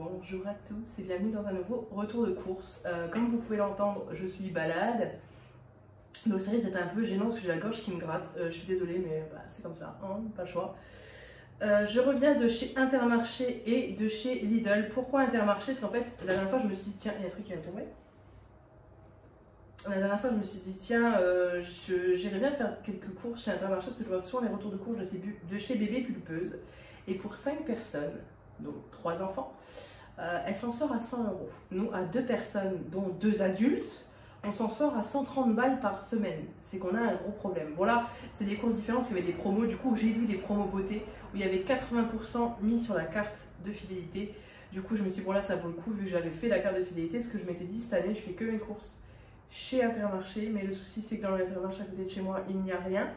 Bonjour à tous et bienvenue dans un nouveau retour de course. Euh, comme vous pouvez l'entendre, je suis balade. Donc c'est vrai c'était un peu gênant parce que j'ai la gorge qui me gratte. Euh, je suis désolée mais bah, c'est comme ça, hein, pas le choix. Euh, je reviens de chez Intermarché et de chez Lidl. Pourquoi Intermarché? Parce qu'en fait la dernière fois je me suis dit tiens, il y a un truc qui va tomber. La dernière fois je me suis dit tiens, j'irais bien faire quelques courses chez Intermarché parce que je vois souvent les retours de courses de chez Bébé Pulpeuse. Et pour 5 personnes, donc 3 enfants, euh, elle s'en sort à 100 euros. Nous, à deux personnes, dont deux adultes, on s'en sort à 130 balles par semaine. C'est qu'on a un gros problème. Bon là, c'est des courses différentes, il y avait des promos. Du coup, j'ai vu des promos beauté où il y avait 80% mis sur la carte de fidélité. Du coup, je me suis dit, bon là, ça vaut le coup, vu que j'avais fait la carte de fidélité, ce que je m'étais dit, cette année, je fais que mes courses chez Intermarché. Mais le souci, c'est que dans l'Intermarché à côté de chez moi, il n'y a rien.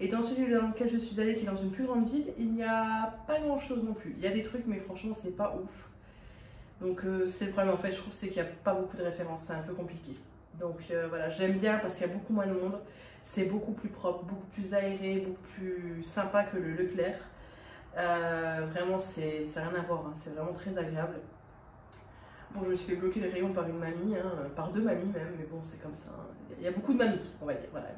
Et dans celui dans lequel je suis allée, qui est dans une plus grande ville, il n'y a pas grand chose non plus. Il y a des trucs, mais franchement, c'est pas ouf. Donc euh, c'est le problème en fait, je trouve, c'est qu'il n'y a pas beaucoup de références, c'est un peu compliqué. Donc euh, voilà, j'aime bien parce qu'il y a beaucoup moins de monde, c'est beaucoup plus propre, beaucoup plus aéré, beaucoup plus sympa que le Leclerc. Euh, vraiment, c'est rien à voir, hein. c'est vraiment très agréable. Bon, je me suis fait bloquer les rayons par une mamie, hein, par deux mamies même, mais bon, c'est comme ça. Hein. Il y a beaucoup de mamies, on va dire. Voilà,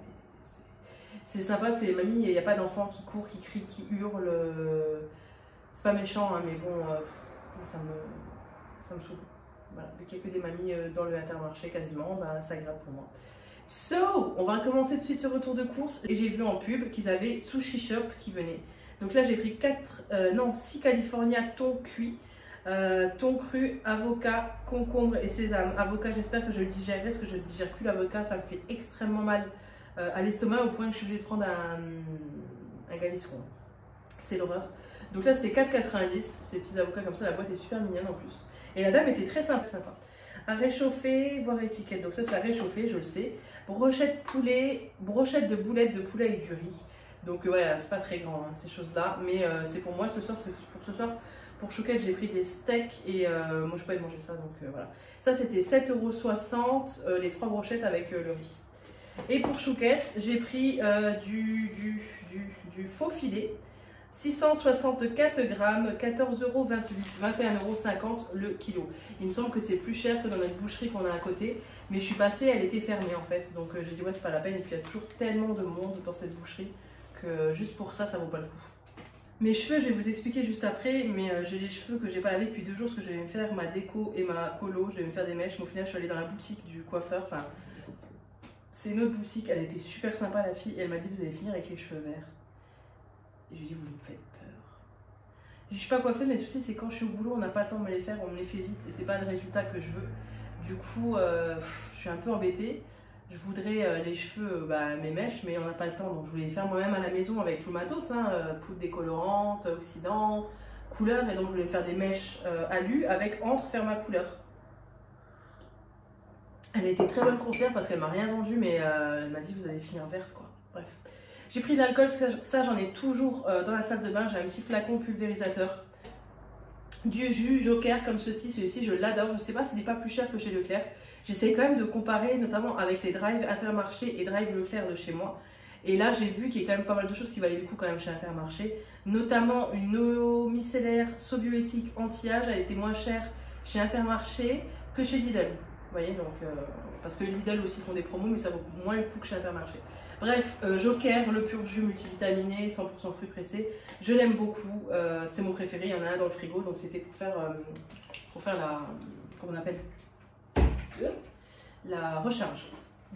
c'est sympa parce que les mamies, il n'y a pas d'enfants qui courent, qui crient, qui hurlent. C'est pas méchant, hein, mais bon, ça me ça me saoule. Vu qu'il n'y a que des mamies euh, dans le intermarché quasiment, bah, ça grave pour moi. So, on va commencer de suite ce retour de course. Et j'ai vu en pub qu'ils avaient Sushi Shop qui venait. Donc là, j'ai pris 4, euh, non, 6 California thon cuit, euh, thon cru, avocat, concombre et sésame. Avocat, j'espère que je le digérerai parce que je ne digère plus l'avocat, ça me fait extrêmement mal à l'estomac au point que je suis obligée de prendre un, un gaviscon. C'est l'horreur. Donc là, c'était 4,90. Ces petits avocats comme ça, la boîte est super mignonne en plus. Et la dame était très sympa. sympa. À réchauffer, voir étiquette. Donc ça, c'est à réchauffer, je le sais. Brochette poulet, brochette de boulettes de poulet et du riz. Donc voilà, c'est pas très grand hein, ces choses-là. Mais euh, c'est pour moi ce soir, pour ce soir, pour Chouquette, j'ai pris des steaks et euh, moi je peux pas manger ça. Donc euh, voilà. Ça c'était 7,60€ les trois brochettes avec le riz. Et pour Chouquette, j'ai pris du, du, du faux filet 664 grammes, 14,28 euros, 21,50 euros le kilo. Il me semble que c'est plus cher que dans notre boucherie qu'on a à côté, mais je suis passée, elle était fermée en fait, donc euh, j'ai dit ouais c'est pas la peine, et puis il y a toujours tellement de monde dans cette boucherie que juste pour ça, ça vaut pas le coup. Mes cheveux, je vais vous expliquer juste après, mais euh, j'ai les cheveux que j'ai pas lavés depuis deux jours parce que je vais me faire ma déco et ma colo, je vais me faire des mèches, mais au final je suis allée dans la boutique du coiffeur, enfin c'est une autre boutique, elle était super sympa la fille, et elle m'a dit vous allez finir avec les cheveux verts. Je lui dis, vous me faites peur. Je ne sais pas faire, mais le souci, c'est quand je suis au boulot, on n'a pas le temps de me les faire, on me les fait vite et c'est pas le résultat que je veux. Du coup, euh, je suis un peu embêtée. Je voudrais euh, les cheveux, bah, mes mèches, mais on n'a pas le temps. Donc je voulais les faire moi-même à la maison avec tout le matos, hein, euh, poudre décolorante, oxydant, couleur. Et donc je voulais faire des mèches alu avec entre faire ma couleur. Elle a été très bonne conseillère parce qu'elle m'a rien vendu, mais elle m'a dit vous allez finir verte quoi. Bref. J'ai pris de l'alcool, ça j'en ai toujours euh, dans la salle de bain. J'ai un petit flacon pulvérisateur. Du jus Joker comme ceci, celui-ci je l'adore. Je ne sais pas s'il n'est pas plus cher que chez Leclerc. J'essaie quand même de comparer notamment avec les drives Intermarché et drive Leclerc de chez moi. Et là j'ai vu qu'il y a quand même pas mal de choses qui valaient le coup quand même chez Intermarché. Notamment une eau micellaire sobioéthique anti-âge. Elle était moins chère chez Intermarché que chez Lidl. Vous voyez donc, euh, parce que Lidl aussi font des promos mais ça vaut moins le coup que chez Intermarché. Bref, euh, Joker, le pur jus multivitaminé, 100% fruits pressés. Je l'aime beaucoup, euh, c'est mon préféré, il y en a un dans le frigo, donc c'était pour faire, pour faire la, comment on appelle, la recharge.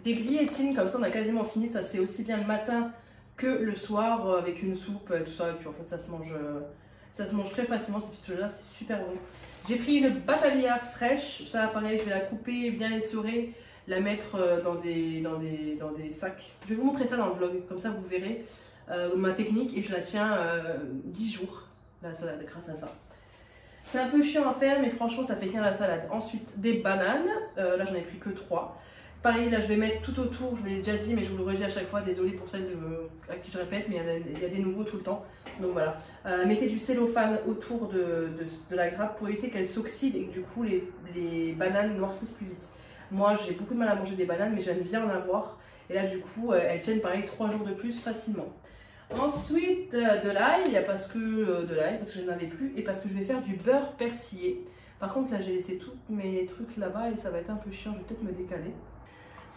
Des grillettines, comme ça on a quasiment fini, ça c'est aussi bien le matin que le soir avec une soupe, tout ça, et puis en fait ça se mange, ça se mange très facilement, ces petites choses-là, c'est super bon. J'ai pris une batalia fraîche, ça pareil, je vais la couper, bien l'essorer, la mettre euh, dans des sacs. Je vais vous montrer ça dans le vlog, comme ça vous verrez euh, ma technique et je la tiens 10 euh, jours, la salade, grâce à ça. C'est un peu chiant à faire, mais franchement, ça fait bien la salade. Ensuite, des bananes. là, j'en ai pris que 3. Pareil, là, je vais mettre tout autour. Je vous l'ai déjà dit, mais je vous le redis à chaque fois. Désolée pour celles à qui je répète, mais il y, a des nouveaux tout le temps. Donc voilà. mettez du cellophane autour de, la grappe pour éviter qu'elle s'oxyde et que du coup, les, bananes noircissent plus vite. Moi, j'ai beaucoup de mal à manger des bananes, mais j'aime bien en avoir. Et là, du coup, euh, elles tiennent pareil 3 jours de plus facilement. Ensuite, euh, de l'ail, parce que euh, de l'ail, parce que je n'en avais plus, et parce que je vais faire du beurre persillé. Par contre, là, j'ai laissé tous mes trucs là-bas et ça va être un peu chiant. Je vais peut-être me décaler.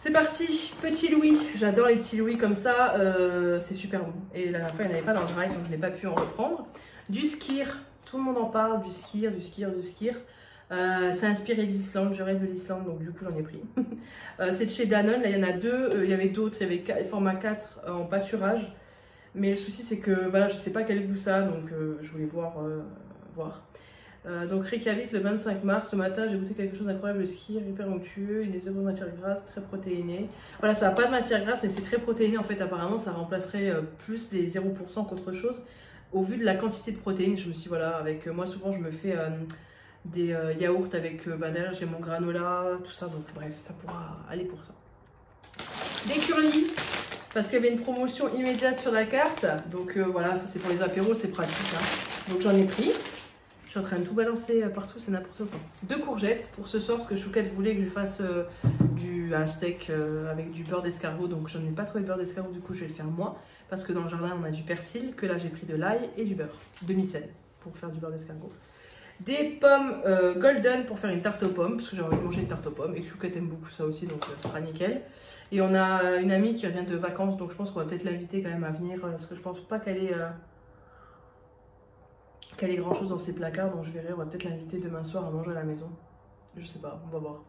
C'est parti, petit Louis. J'adore les petits Louis comme ça. euh, c'est super bon. Et la dernière fois, il n'y en avait pas dans le drive, donc je n'ai pas pu en reprendre. Du skir. Tout le monde en parle. Du skir, du skir, du skir. Euh, c'est inspiré de l'Islande. Je rêve de l'Islande, donc du coup, j'en ai pris. Euh, c'est de chez Danone. Là, il y en a deux. Euh, il y avait d'autres. Il y avait format 4 en pâturage. Mais le souci, c'est que voilà, je sais pas quel goût ça donc euh, je voulais voir. euh, voir. Euh, donc Reykjavik le 25 mars, ce matin j'ai goûté quelque chose d'incroyable, le ski hyper onctueux, il est zéro matière grasse, très protéiné. Voilà, ça n'a pas de matière grasse, mais c'est très protéiné en fait. Apparemment, ça remplacerait euh, plus les 0% qu'autre chose. Au vu de la quantité de protéines, je me suis voilà, avec euh, moi souvent je me fais des yaourts avec bah, derrière j'ai mon granola, tout ça. Donc bref, ça pourra aller pour ça. Des curlis parce qu'il y avait une promotion immédiate sur la carte. Donc voilà, ça c'est pour les apéros, c'est pratique. hein. Donc j'en ai pris. Suis en train de tout balancer euh, partout, c'est n'importe quoi. Deux courgettes pour ce soir, parce que Chouquette voulait que je fasse euh, du, un steak euh, avec du beurre d'escargot. Donc j'en ai pas trouvé beurre d'escargot, du coup je vais le faire moi. Parce que dans le jardin on a du persil, que là j'ai pris de l'ail et du beurre. Demi-sel pour faire du beurre d'escargot. Des pommes golden pour faire une tarte aux pommes, parce que j'ai envie de manger une tarte aux pommes. Et que Chouquette aime beaucoup ça aussi, donc ce sera nickel. Et on a une amie qui revient de vacances, donc je pense qu'on va peut-être l'inviter quand même à venir, parce que je pense pas qu'elle euh, qu'elle ait grand chose dans ses placards, donc je verrai, on va peut-être l'inviter demain soir à manger à la maison. Je sais pas, on va voir.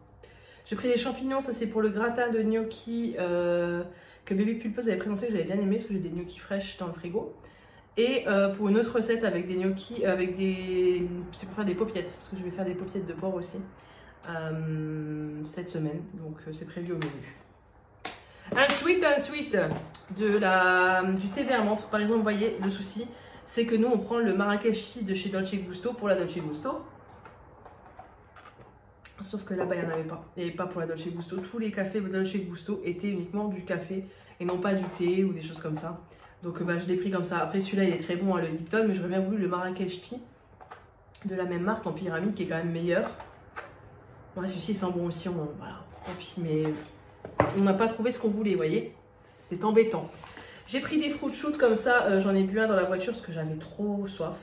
J'ai pris des champignons, ça c'est pour le gratin de gnocchi euh, que Baby Pulpeuse avait présenté, que j'avais bien aimé, parce que j'ai des gnocchis fraîches dans le frigo. Et euh, pour une autre recette avec des gnocchis, euh, avec des. C'est pour faire des paupiètes, parce que je vais faire des paupiètes de porc aussi cette semaine, donc c'est prévu au menu. Un sweet, un sweet de la, du thé vert menthe. Par exemple, vous voyez, le souci, c'est que nous, on prend le Marrakeshi de chez Dolce Gusto pour la Dolce Gusto. Sauf que là-bas, il n'y en avait pas. Et pas pour la Dolce Gusto. Tous les cafés de Dolce Gusto étaient uniquement du café et non pas du thé ou des choses comme ça. Donc bah, je l'ai pris comme ça. Après, celui-là, il est très bon, hein, le Lipton, mais j'aurais bien voulu le Marrakech Tea de la même marque en pyramide qui est quand même meilleur. Ouais, celui-ci il sent bon aussi. On, voilà, tant pis, mais on n'a pas trouvé ce qu'on voulait, vous voyez. C'est embêtant. J'ai pris des fruits shoot comme ça. euh, J'en ai bu un dans la voiture parce que j'avais trop soif.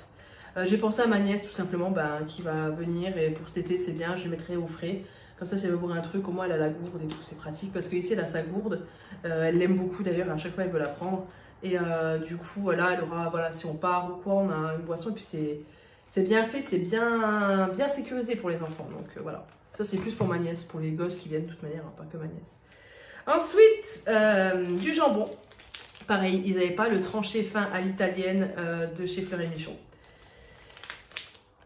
Euh, J'ai pensé à ma nièce tout simplement ben, qui va venir et pour cet été c'est bien, je lui mettrai au frais. Comme ça, si elle veut boire un truc, au moins elle a la gourde et tout, c'est pratique. Parce qu'ici elle a sa gourde, Euh, elle l'aime beaucoup d'ailleurs, à chaque fois elle veut la prendre. Et du coup, voilà, elle aura, voilà, si on part ou quoi, on a une boisson et puis c'est. Bien fait, c'est bien, bien sécurisé pour les enfants. Donc voilà. Ça, c'est plus pour ma nièce, pour les gosses qui viennent de toute manière, hein, pas que ma nièce. Ensuite, du jambon. Pareil, ils n'avaient pas le tranché fin à l'italienne euh, de chez Fleur et Michon.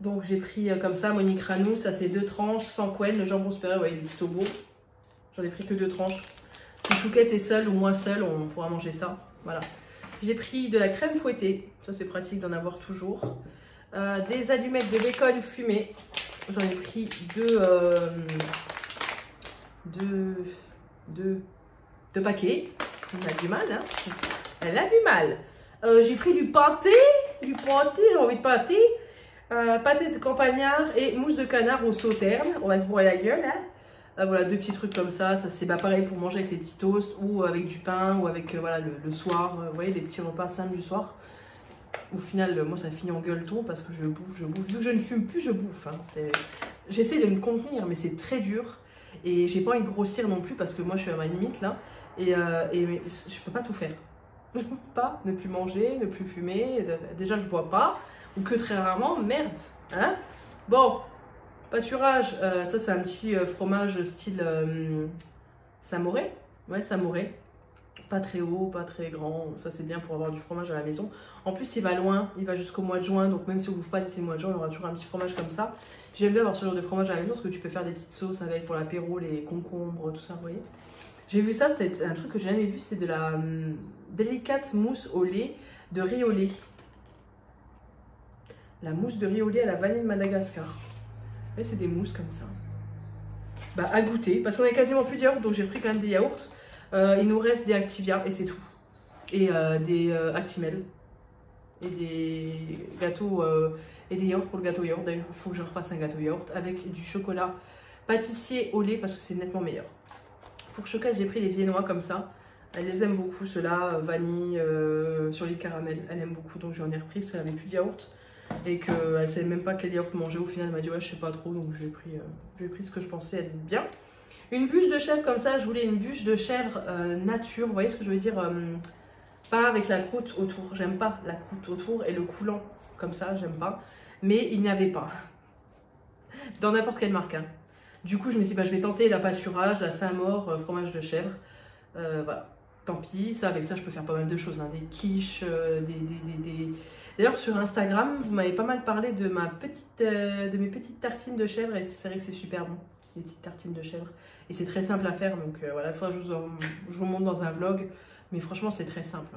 Donc j'ai pris euh, comme ça Monique Ranou, ça c'est deux tranches sans couenne, le jambon supérieur, ouais, il est plutôt beau. J'en ai pris que deux tranches. Si Chouquette est seule ou moi seule, on pourra manger ça. Voilà. J'ai pris de la crème fouettée, ça c'est pratique d'en avoir toujours. Euh, des allumettes de bacon fumées. J'en ai pris deux, deux, deux, deux paquets. Elle a du mal, hein Elle a du mal. J'ai pris du pâté, du pâté, j'ai envie de pâté. Euh, pâté de campagnard et mousse de canard au sauterne. On va se bourrer la gueule, hein Euh, voilà, deux petits trucs comme ça. Ça, c'est bah, pareil pour manger avec les petits toasts ou avec du pain ou avec euh, voilà, le, soir. Euh, vous voyez, les petits repas simples du soir. Au final, moi, ça finit en gueuleton parce que je bouffe, je bouffe. Vu que je ne fume plus, je bouffe. hein. J'essaie de me contenir, mais c'est très dur. Et j'ai pas envie de grossir non plus parce que moi, je suis à ma limite là. Et, euh, et je peux pas tout faire. Pas ne plus manger, ne plus fumer. Déjà, je bois pas. Ou que très rarement. Merde. Hein Bon, pâturage. euh, ça, c'est un petit euh, fromage style euh, Samoré. Ouais, Samoré. Pas très haut, pas très grand. Ça, c'est bien pour avoir du fromage à la maison. En plus, il va loin. Il va jusqu'au mois de juin. Donc, même si on ne bouffe pas d'ici le mois de juin, il y aura toujours un petit fromage comme ça. J'aime bien avoir ce genre de fromage à la maison parce que tu peux faire des petites sauces avec pour l'apéro, les concombres, tout ça, vous voyez. J'ai vu ça, c'est un truc que j'ai jamais vu, c'est de la hum, délicate mousse au lait de riz au lait. La mousse de riz au lait à la vanille de Madagascar. Ouais, c'est des mousses comme ça. Bah, à goûter, parce qu'on est quasiment plus de donc j'ai pris quand même des yaourts. Euh, il nous reste des Activia et c'est tout. Et euh, des euh, Actimel. Et des gâteaux et des yaourts pour le gâteau yaourt. D'ailleurs, il faut que je refasse un gâteau yaourt avec du chocolat pâtissier au lait parce que c'est nettement meilleur. Pour chocolat, j'ai pris les viennois comme ça. Elle les aime beaucoup, ceux-là, vanille, euh, sur les caramels. Elle aime beaucoup, donc j'en ai repris parce qu'elle avait plus de yaourt. et qu'elle savait même pas quel yaourt manger. Au final, elle m'a dit ouais, je sais pas trop, donc j'ai pris, euh, ce que je pensais être bien. Une bûche de chèvre comme ça, je voulais une bûche de chèvre euh, nature, vous voyez ce que je veux dire euh, Pas avec la croûte autour, j'aime pas la croûte autour et le coulant comme ça, j'aime pas. Mais il n'y avait pas, dans n'importe quelle marque. Hein. Du coup, je me suis dit, bah, je vais tenter la pâturage, la Saint-Maur, fromage de chèvre. voilà, tant pis, ça, avec ça, je peux faire pas mal de choses, hein. des quiches, des, des D'ailleurs, sur Instagram, vous m'avez pas mal parlé de, ma petite, euh, de mes petites tartines de chèvre et c'est vrai que c'est super bon, les petites tartines de chèvre. Et c'est très simple à faire, donc euh, voilà, il faudra que je vous, montre dans un vlog, mais franchement, c'est très simple.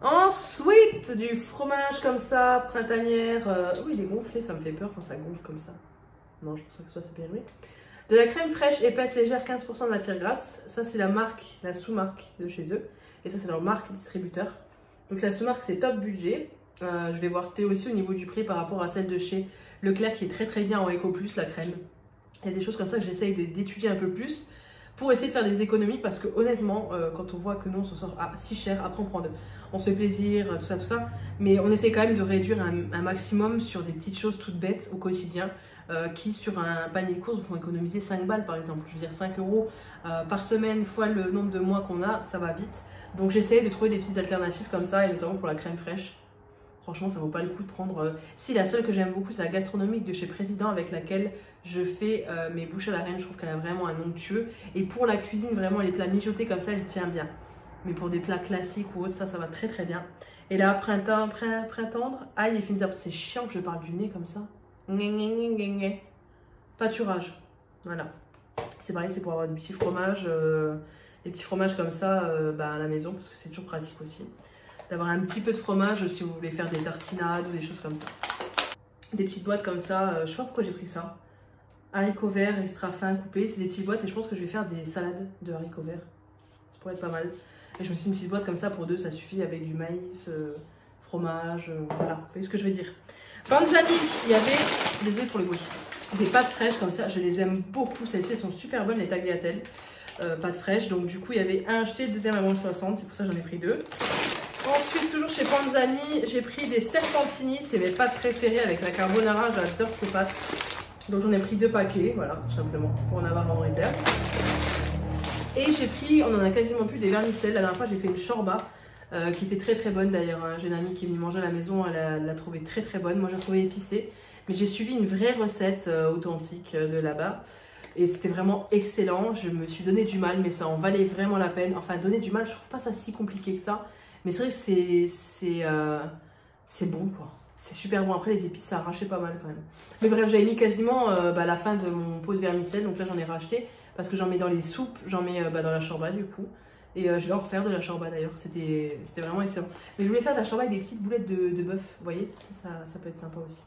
Ensuite, du fromage comme ça, printanière. Euh, oui, il est gonflé, ça me fait peur quand ça gonfle comme ça. Non, je pense que ça soit périmé. De la crème fraîche épaisse légère, 15% de matière grasse. Ça, c'est la marque, la sous-marque de chez eux. Et ça, c'est leur marque distributeur. Donc la sous-marque, c'est top budget. Euh, je vais voir c'était aussi au niveau du prix par rapport à celle de chez Leclerc qui est très très bien en Eco Plus, la crème. Il y a des choses comme ça que j'essaye d'étudier un peu plus pour essayer de faire des économies parce que honnêtement, euh, quand on voit que nous on s'en sort à si cher, après on prend on se fait plaisir, tout ça, tout ça, mais on essaie quand même de réduire un, maximum sur des petites choses toutes bêtes au quotidien euh, qui sur un panier de courses vous font économiser 5 balles par exemple. Je veux dire 5 euros par semaine fois le nombre de mois qu'on a, ça va vite. Donc j'essaie de trouver des petites alternatives comme ça et notamment pour la crème fraîche. Franchement, ça vaut pas le coup de prendre. Euh, si la seule que j'aime beaucoup, c'est la gastronomique de chez Président avec laquelle je fais euh, mes bouches à la reine. Je trouve qu'elle a vraiment un onctueux. Et pour la cuisine, vraiment, les plats mijotés comme ça, elle tient bien. Mais pour des plats classiques ou autres, ça, ça va très très bien. Et là, printemps, printemps, aïe et C'est chiant que je parle du nez comme ça. Pâturage. Voilà. C'est pareil, c'est pour avoir des petits fromages, euh, des petits fromages comme ça bah, à la maison parce que c'est toujours pratique aussi d'avoir un petit peu de fromage si vous voulez faire des tartinades ou des choses comme ça. Des petites boîtes comme ça, euh, je sais pas pourquoi j'ai pris ça. Haricots verts extra fin coupés, c'est des petites boîtes et je pense que je vais faire des salades de haricots verts. Ça pourrait être pas mal. Et je me suis mis une petite boîte comme ça pour deux, ça suffit avec du maïs, euh, fromage, euh, voilà. Vous voyez ce que je veux dire. Panzani, il y avait, désolé pour le bruit, des pâtes fraîches comme ça, je les aime beaucoup. Celles-ci sont super bonnes, les tagliatelles. pâtes fraîches, donc du coup il y avait un acheté, le deuxième à moins 60, c'est pour ça que j'en ai pris deux. Ensuite, toujours chez Panzani, j'ai pris des serpentini. C'est mes pâtes préférées avec la carbonara. J'adore ces pâtes. Donc j'en ai pris deux paquets, voilà, tout simplement, pour en avoir en réserve. Et j'ai pris, on en a quasiment plus, des vermicelles. La dernière fois, j'ai fait une shorba. Euh, qui était très très bonne d'ailleurs. J'ai une amie qui est venue manger à la maison, elle l'a trouvée très très bonne. Moi, j'ai trouvé épicée. Mais j'ai suivi une vraie recette euh, authentique euh, de là-bas. Et c'était vraiment excellent. Je me suis donné du mal, mais ça en valait vraiment la peine. Enfin, donner du mal, je trouve pas ça si compliqué que ça. Mais c'est vrai que c'est euh, bon quoi. C'est super bon. Après les épices ça arrachait pas mal quand même. Mais bref j'avais mis quasiment euh, bah, la fin de mon pot de vermicelle. Donc là j'en ai racheté parce que j'en mets dans les soupes. J'en mets euh, bah, dans la chorba du coup. Et je vais en refaire de la chorba d'ailleurs. C'était vraiment excellent. Mais je voulais faire de la chorba avec des petites boulettes de, de bœuf. Vous voyez ça, ça, peut être sympa aussi.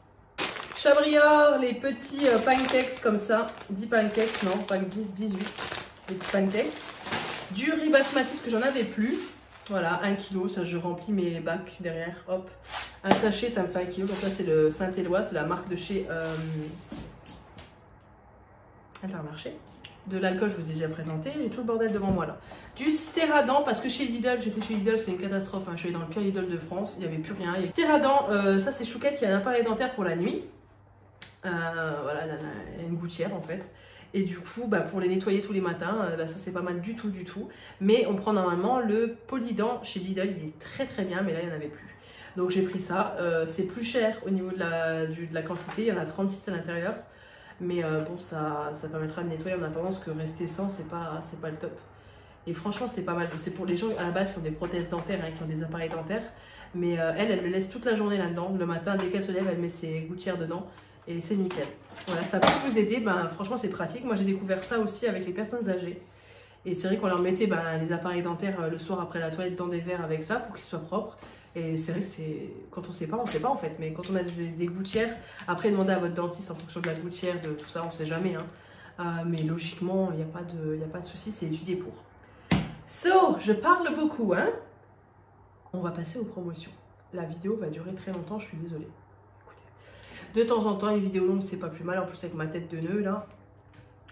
Chabrior, les petits pancakes comme ça. 10 pancakes, non, pas 10, 18. Les petits pancakes. Du riz basmati, que j'en avais plus. Voilà, 1 kg, ça je remplis mes bacs derrière, hop. Un sachet, ça me fait 1 kg, donc ça c'est le Saint-Éloi, c'est la marque de chez euh, Intermarché. De l'alcool, je vous ai déjà présenté, j'ai tout le bordel devant moi là. Du Stéradent, parce que chez Lidl, j'étais chez Lidl, c'est une catastrophe, hein. je suis allée dans le pire Lidl de France, il n'y avait plus rien. Stéradent, euh, ça c'est Chouquette qui a un appareil dentaire pour la nuit. Euh, voilà, une gouttière en fait. Et du coup, bah, pour les nettoyer tous les matins, euh, bah, ça c'est pas mal du tout, du tout. Mais on prend normalement le polydent chez Lidl, il est très très bien, mais là il n'y en avait plus. Donc j'ai pris ça. Euh, c'est plus cher au niveau de la, quantité, il y en a 36 à l'intérieur. Mais euh, bon, ça, ça permettra de nettoyer en attendant que rester sans, c'est pas, pas le top. Et franchement, c'est pas mal. C'est pour les gens à la base qui ont des prothèses dentaires, hein, qui ont des appareils dentaires. Mais elle, elle le laisse toute la journée là-dedans. Le matin, dès qu'elle se lève, elle met ses gouttières dedans et c'est nickel. Voilà, ça peut vous aider, ben, franchement c'est pratique. Moi j'ai découvert ça aussi avec les personnes âgées. Et c'est vrai qu'on leur mettait ben, les appareils dentaires euh, le soir après la toilette dans des verres avec ça pour qu'ils soient propres. Et c'est vrai que c'est quand on sait pas, on sait pas en fait. Mais quand on a des, gouttières, après demandez à votre dentiste en fonction de la gouttière, de tout ça, on sait jamais. Hein. Euh, mais logiquement, il n'y a pas de, a pas de souci, c'est étudié pour. So, je parle beaucoup, hein. On va passer aux promotions. La vidéo va durer très longtemps, je suis désolée. De temps en temps, une vidéo longue, c'est pas plus mal. En plus, avec ma tête de nœud, là.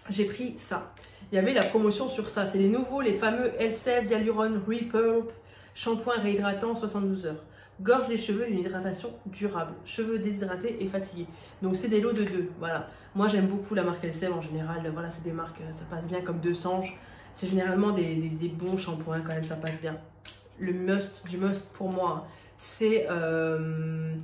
J'ai pris ça. Il y avait la promotion sur ça. C'est les nouveaux, les fameux Elseve Hyaluron Repulp shampoing réhydratant 72 heures. gorge les cheveux d'une hydratation durable. Cheveux déshydratés et fatigués. Donc c'est des lots de deux. Voilà. Moi j'aime beaucoup la marque Elsem en général. Voilà, c'est des marques, ça passe bien comme deux sanges. C'est généralement des, bons shampoings quand même, ça passe bien. Le must du must pour moi, c'est euh,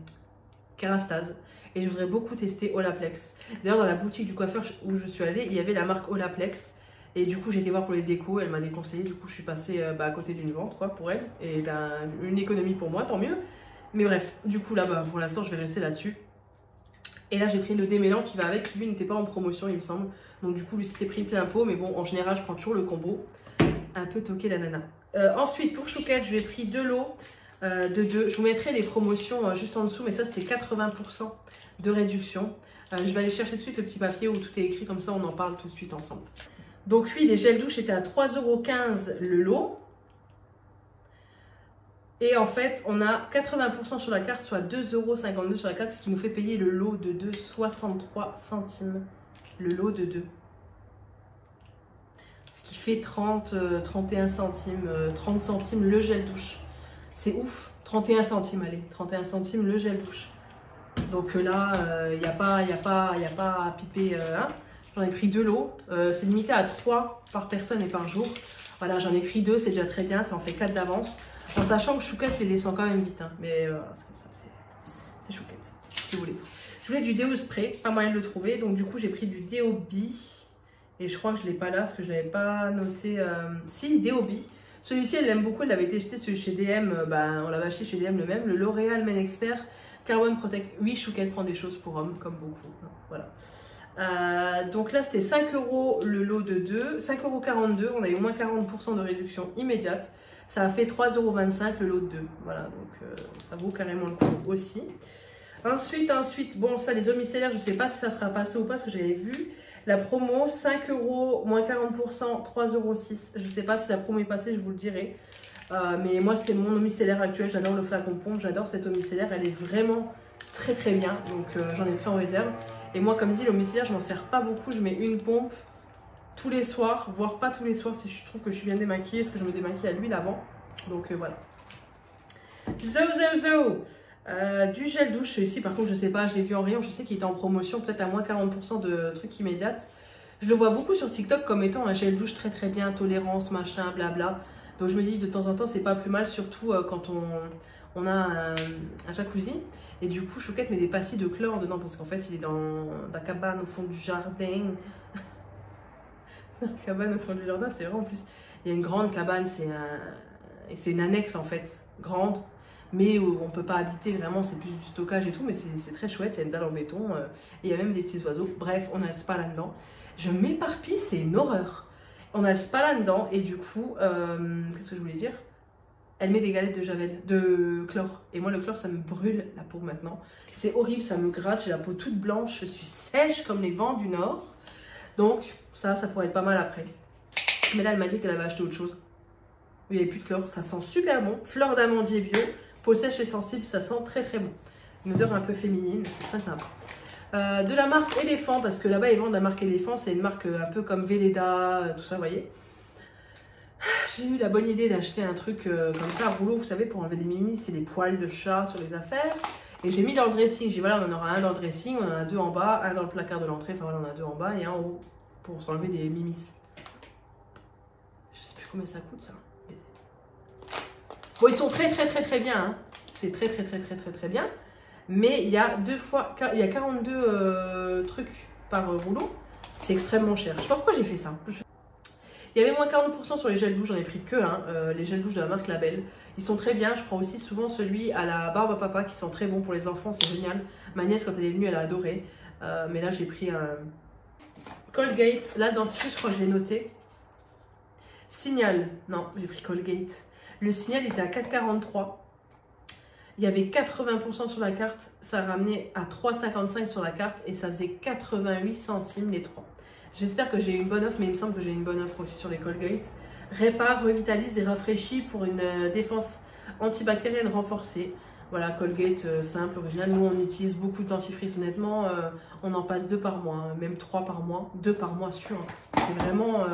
Kerastase. Et je voudrais beaucoup tester Olaplex. D'ailleurs, dans la boutique du coiffeur où je suis allée, il y avait la marque Olaplex. Et du coup, j'ai été voir pour les décos, elle m'a déconseillé. Du coup, je suis passée euh, bah, à côté d'une vente quoi, pour elle. Et une économie pour moi, tant mieux. Mais bref, du coup, là, bas pour l'instant, je vais rester là-dessus. Et là, j'ai pris le démêlant qui va avec, qui lui n'était pas en promotion, il me semble. Donc, du coup, lui, c'était pris plein pot. Mais bon, en général, je prends toujours le combo. Un peu toqué la nana. Euh, ensuite, pour Chouquette, je lui ai pris de l'eau euh. Je vous mettrai les promotions juste en dessous, mais ça, c'était 80% de réduction. je vais aller chercher tout de suite le petit papier où tout est écrit, comme ça, on en parle tout de suite ensemble. Donc oui, les gels douche étaient à 3,15€ le lot. Et en fait, on a 80% sur la carte, soit 2,52€ sur la carte, ce qui nous fait payer le lot de 2,63 centimes. Le lot de 2. Ce qui fait 30, 31 euh, centimes, 30 euh, centimes le gel douche. C'est ouf. 31 centimes, allez. 31 centimes le gel douche. Donc euh, là, il n'y a, pas, a, a pas à piper. Hein J'en ai pris deux lots. Euh, c'est limité à 3 par personne et par jour. Voilà, j'en ai pris deux, c'est déjà très bien. Ça en fait 4 d'avance. En sachant que Chouquette les descend quand même vite. Hein. Mais euh, c'est comme ça, c'est Chouquette. Je voulais du déo spray, pas moyen de le trouver. Donc du coup, j'ai pris du déo B. Et je crois que je ne l'ai pas là parce que je ne l'avais pas noté. Euh... Si, déo B. Celui-ci, elle l'aime beaucoup. Elle avait été acheté chez DM. Euh, bah, on l'avait acheté chez DM le même. Le L'Oréal Men Expert Carbon Protect. Oui, Chouquette prend des choses pour hommes, comme beaucoup. Voilà. Euh, donc là, c'était 5 euros le lot de 2, 5,42 euros. On a eu au moins 40% de réduction immédiate. Ça a fait 3,25 euros le lot de 2. Voilà, donc euh, ça vaut carrément le coup aussi. Ensuite, ensuite, bon, ça, les eaux micellaires, je ne sais pas si ça sera passé ou pas, parce que j'avais vu la promo 5 euros, moins 40%, 3,06 euros. Je ne sais pas si la promo est passée, je vous le dirai. Euh, mais moi, c'est mon micellaire actuel. J'adore le flacon pompe, j'adore cette eau micellaire. Elle est vraiment très très bien. Donc, j'en ai pris en réserve. Et moi, comme dit, le micellaire, je m'en sers pas beaucoup. Je mets une pompe tous les soirs, voire pas tous les soirs si je trouve que je suis bien démaquillée, parce que je me démaquille à l'huile avant. Donc euh, voilà. Zo, zo, zo euh, Du gel douche, ici par contre, je sais pas, je l'ai vu en rayon, je sais qu'il était en promotion, peut-être à moins 40% de trucs immédiates. Je le vois beaucoup sur TikTok comme étant un gel douche très très bien, tolérance, machin, blabla. Donc je me dis de temps en temps, c'est pas plus mal, surtout euh, quand on, on a un, jacuzzi. Et du coup, Chouquette met des pastilles de chlore dedans parce qu'en fait, il est dans la cabane au fond du jardin. la cabane au fond du jardin, c'est vrai en plus. Il y a une grande cabane, c'est un... une annexe en fait, grande, mais où on peut pas habiter vraiment, c'est plus du stockage et tout, mais c'est très chouette. Il y a une dalle en béton, euh, et il y a même des petits oiseaux. Bref, on a le spa là-dedans. Je m'éparpille, c'est une horreur. On a le spa là-dedans, et du coup, euh, qu'est-ce que je voulais dire? Elle met des galettes de javel, de chlore. Et moi, le chlore, ça me brûle la peau maintenant. C'est horrible, ça me gratte, j'ai la peau toute blanche, je suis sèche comme les vents du nord. Donc, ça, ça pourrait être pas mal après. Mais là, elle m'a dit qu'elle avait acheté autre chose. Il n'y avait plus de chlore, ça sent super bon. Fleur d'amandier bio, peau sèche et sensible, ça sent très très bon. Une odeur un peu féminine, c'est très sympa. Euh, de la marque Elephant, parce que là-bas, ils vendent la marque Elephant, c'est une marque un peu comme Veleda, euh, tout ça, vous voyez j'ai eu la bonne idée d'acheter un truc euh, comme ça, rouleau, vous savez, pour enlever des mimimes, c'est des poils de chat sur les affaires. Et j'ai mis dans le dressing, j'ai dit voilà, on en aura un dans le dressing, on en a deux en bas, un dans le placard de l'entrée, enfin voilà, on en a deux en bas et un en haut pour s'enlever des mimis. Je sais plus combien ça coûte ça. Ils sont très très très très bien, hein. c'est très très très très très très bien. Mais il y a deux fois, il y a 42 euh, trucs par euh, rouleau, c'est extrêmement cher. Je sais pas pourquoi j'ai fait ça. Il y avait moins 40% sur les gels douches, j'en ai pris que euh, les gels douches de la marque Label. Ils sont très bien, je prends aussi souvent celui à la barbe à papa qui sent très bon pour les enfants, c'est génial. Ma nièce quand elle est venue, elle a adoré. Euh, mais là j'ai pris un Colgate, là dans le je crois que je l'ai noté. Signal, non j'ai pris Colgate. Le signal était à 4,43. Il y avait 80% sur la carte, ça ramenait à 3,55 sur la carte et ça faisait 88 centimes les trois. J'espère que j'ai une bonne offre, mais il me semble que j'ai une bonne offre aussi sur les Colgate. Répare, revitalise et rafraîchit pour une euh, défense antibactérienne renforcée. Voilà, Colgate euh, simple, original. Nous, on utilise beaucoup de dentifrice, honnêtement. Euh, on en passe deux par mois, hein, même trois par mois. Deux par mois sûr. C'est vraiment...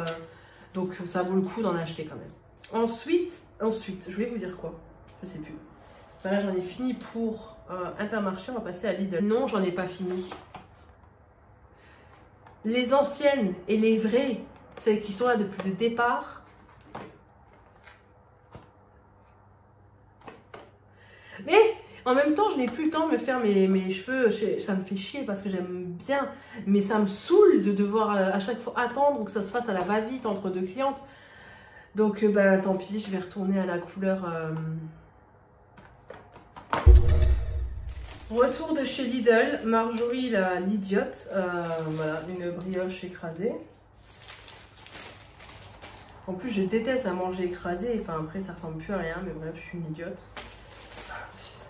donc, ça vaut le coup d'en acheter quand même. Ensuite, ensuite, je voulais vous dire quoi? Je sais plus. Voilà, j'en ai fini pour euh, Intermarché. On va passer à Lidl. Non, j'en ai pas fini. Les anciennes et les vraies, celles qui sont là depuis le départ, Mais en même temps, je n'ai plus le temps de me faire mes, mes cheveux. Ça me fait chier parce que j'aime bien. Mais ça me saoule de devoir euh, à chaque fois attendre ou que ça se fasse à la va-vite entre deux clientes. Donc, euh, bah, tant pis, je vais retourner à la couleur... Euh, Retour de chez Lidl, Marjorie l'idiote, voilà, une brioche écrasée. En plus, je déteste à manger écrasé, enfin après ça ressemble plus à rien, mais bref, je suis une idiote ça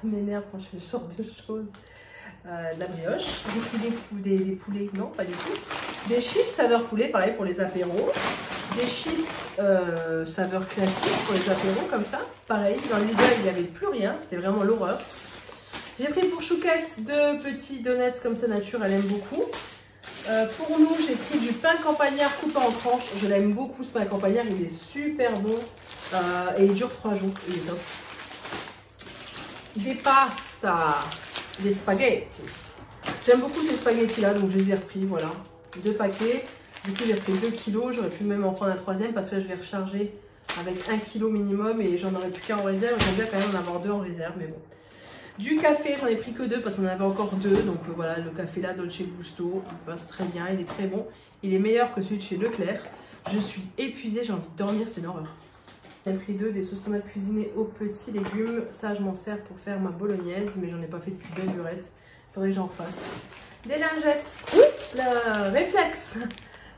m'énerve quand je fais ce genre de choses. Euh, la brioche. J'ai pris des, des, poulets, non, pas du tout. Des chips saveur poulet, pareil pour les apéros. Des chips euh, saveur classique pour les apéros, comme ça. Pareil, dans Lidl, il n'y avait plus rien. C'était vraiment l'horreur. J'ai pris pour Chouquette deux petits donuts comme ça nature, elle aime beaucoup. Euh, pour nous, j'ai pris du pain campagnard coupé en tranches. Je l'aime beaucoup ce pain campagnard, il est super bon. et il dure trois jours, il est top des pasta, des spaghettis. J'aime beaucoup ces spaghettis là, donc je les ai repris, voilà. Deux paquets. Du coup, j'ai pris 2 kilos. J'aurais pu même en prendre un troisième parce que là, je vais recharger avec 1 kilo minimum et j'en aurais plus qu'un en réserve. J'aime bien quand même en avoir deux en réserve, mais bon. Du café, j'en ai pris que deux parce qu'on en avait encore deux. Donc euh, voilà, le café là, Dolce Gusto, il passe très bien, il est très bon. Il est meilleur que celui de chez Leclerc. Je suis épuisée, j'ai envie de dormir, c'est une horreur. J'ai pris deux des sauces tomates cuisinées aux petits légumes. Ça, je m'en sers pour faire ma bolognaise, mais j'en ai pas fait depuis belle lurette. Il faudrait que j'en refasse. Des lingettes. Le réflexe.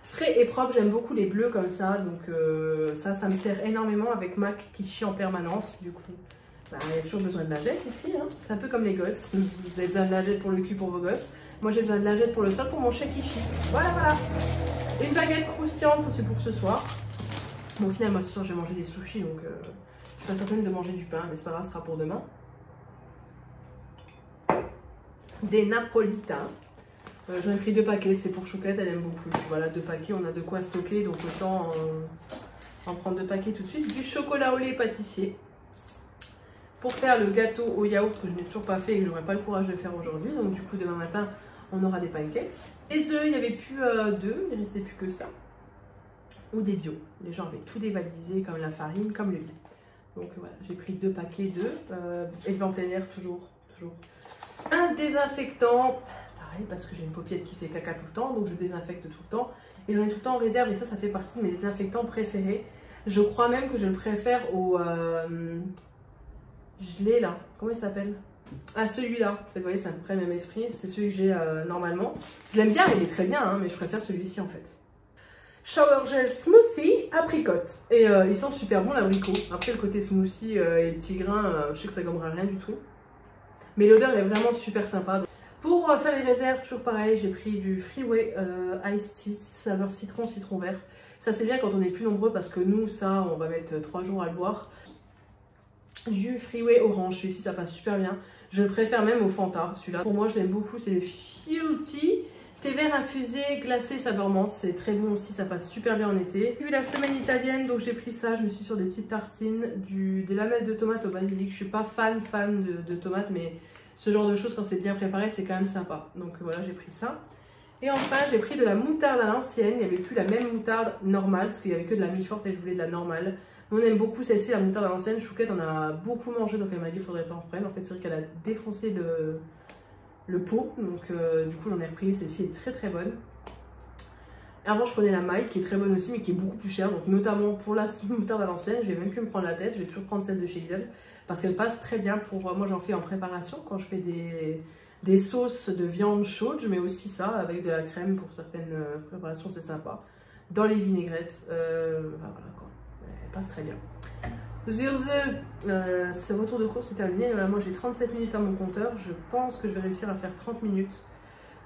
Frais et propre, j'aime beaucoup les bleus comme ça. Donc euh, ça, ça me sert énormément avec Mac qui chie en permanence. Du coup, bah, il y a toujours besoin de lingettes ici. Hein. C'est un peu comme les gosses. Vous avez besoin de lingettes pour le cul pour vos gosses. Moi, j'ai besoin de lingettes pour le sol pour mon chien qui chie. Voilà, voilà. Une baguette croustillante, ça c'est pour ce soir. Bon, au final, moi ce soir, je vais manger des sushis, donc euh, je suis pas certaine de manger du pain, mais c'est pas grave, ce sera pour demain. Des napolitains. Euh, J'en ai pris deux paquets, c'est pour Chouquette, elle aime beaucoup. Voilà, deux paquets, on a de quoi stocker, donc autant en prendre deux paquets tout de suite. Du chocolat au lait pâtissier. Pour faire le gâteau au yaourt que je n'ai toujours pas fait et que je n'aurai pas le courage de faire aujourd'hui. Donc du coup, demain matin, on aura des pancakes. Les œufs, il n'y avait plus euh, deux, il ne restait plus que ça ou des bio. Les gens avaient tout dévalisé, comme la farine, comme le lait. Donc voilà, j'ai pris deux paquets d'œufs, euh, plein air, toujours, toujours. Un désinfectant, pareil, parce que j'ai une paupiette qui fait caca tout le temps, donc je désinfecte tout le temps. Et j'en ai tout le temps en réserve, et ça, ça fait partie de mes désinfectants préférés. Je crois même que je le préfère au... Euh, je l'ai là, comment il s'appelle? Ah celui-là, vous voyez c'est à peu près le même esprit, c'est celui que j'ai euh, normalement. Je l'aime bien, il est très bien, hein, mais je préfère celui-ci en fait. Shower Gel Smoothie Apricote. Et euh, il sent super bon l'abricot. Après le côté smoothie euh, et petit grain, euh, je sais que ça gommera rien du tout. Mais l'odeur est vraiment super sympa. Pour faire les réserves, toujours pareil, j'ai pris du Freeway Ice Tea, saveur citron, citron vert. Ça c'est bien quand on est plus nombreux parce que nous, ça, on va mettre 3 jours à le boire. Du Freeway Orange, celui-ci ça passe super bien. Je préfère même au Fanta, celui-là. Pour moi, je l'aime beaucoup, c'est le Fruity Thé vert infusé, glacé, saveur menthe, c'est très bon aussi, ça passe super bien en été. Vu la semaine italienne, donc j'ai pris ça, je me suis sur des petites tartines, du, des lamelles de tomates au basilic. Je suis pas fan fan de, tomates, mais ce genre de choses, quand c'est bien préparé, c'est quand même sympa. Donc voilà, j'ai pris ça. Et enfin, j'ai pris de la moutarde à l'ancienne. Il n'y avait plus la même moutarde normale, parce qu'il n'y avait que de la mi-forte et je voulais de la normale. On aime beaucoup celle-ci, la moutarde à l'ancienne. Chouquette en a beaucoup mangé, donc elle m'a dit qu'il faudrait t'en reprendre. En fait, c'est vrai qu'elle a défoncé le le pot. Donc euh, du coup j'en ai repris, celle-ci est très très bonne. Avant je prenais la maille qui est très bonne aussi mais qui est beaucoup plus chère. Donc notamment pour la moutarde à l'ancienne, je vais même plus me prendre la tête, je vais toujours prendre celle de chez Lidl. Parce qu'elle passe très bien pour, moi j'en fais en préparation quand je fais des, des sauces de viande chaude. Je mets aussi ça avec de la crème pour certaines euh, préparations, c'est sympa. Dans les vinaigrettes, euh, voilà quoi, elle passe très bien. Sur euh, ce, retour de course est terminé. moi, j'ai 37 minutes à mon compteur. Je pense que je vais réussir à faire 30 minutes.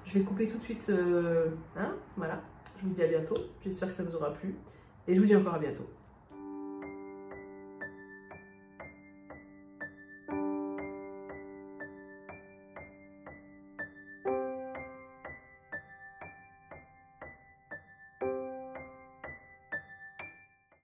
Je vais couper tout de suite. Euh, hein, voilà. Je vous dis à bientôt. J'espère que ça vous aura plu. Et je vous dis encore à bientôt.